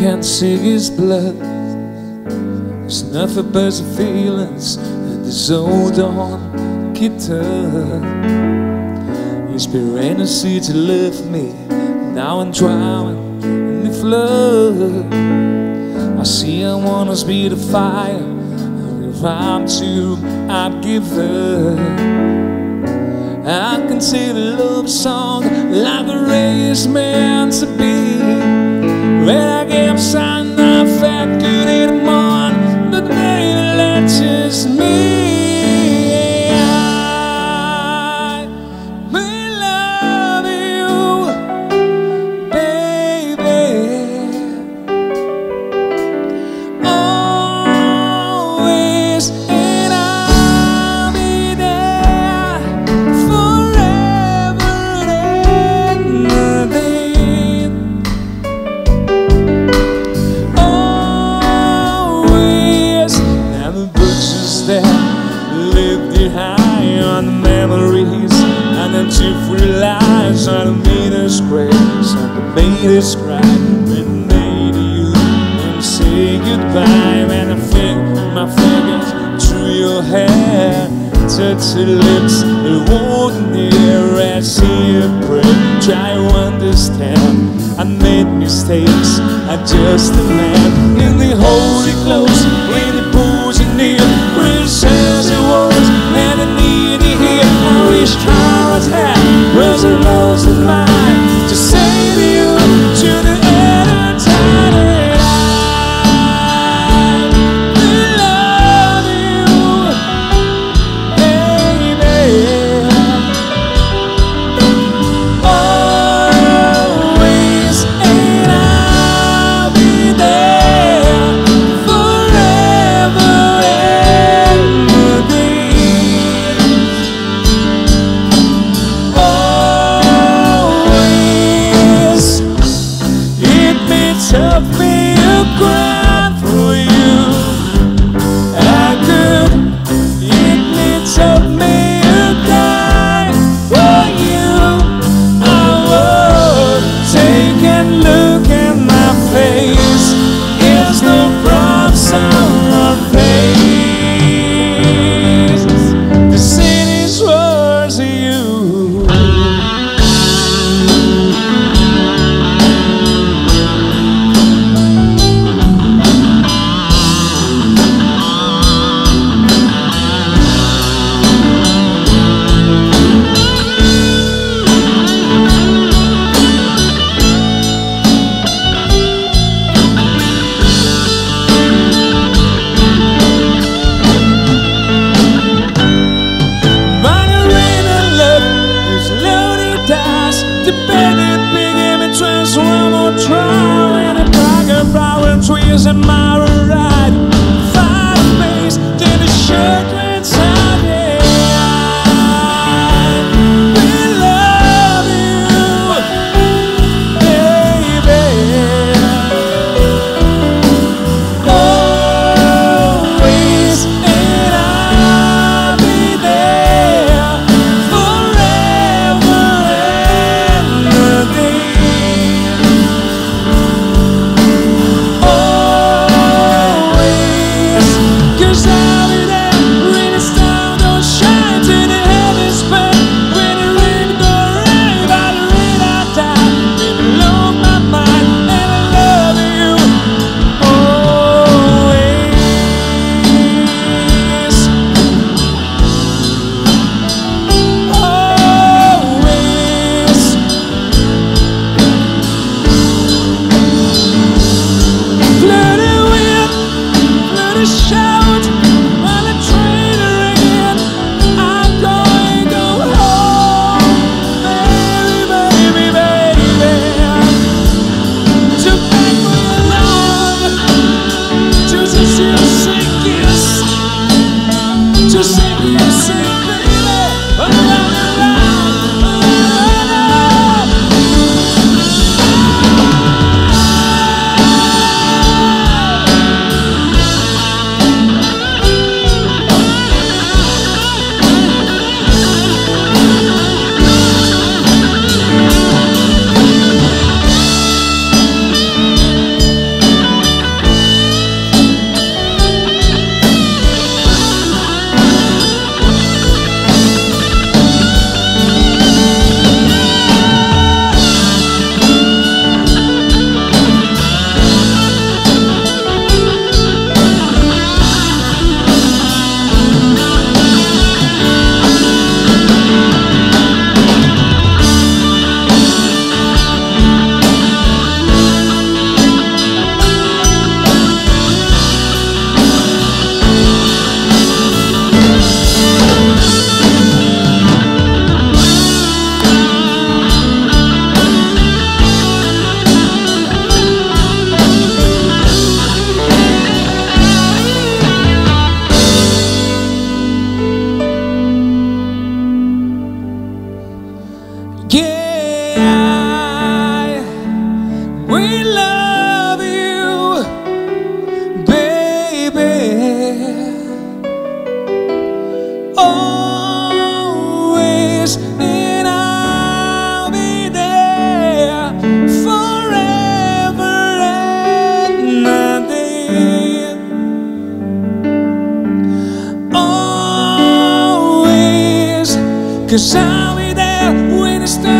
can't see his blood. There's nothing but the feelings and this old on guitar. He's been to see to love me. Now I'm drowning in the flood. I see I wanna be the fire. If I'm too, I'd give up. I can sing a love song like a race meant to be. And the different lies on the made us grace and the made us cry when they to you and say goodbye. When I feel my fingers through your hair touch your lips and in the air I see you pray try to understand. I made mistakes I'm just a man in the holy clothes props trees and my Yeah, we love you, baby. Always, and I'll be there forever and cause I time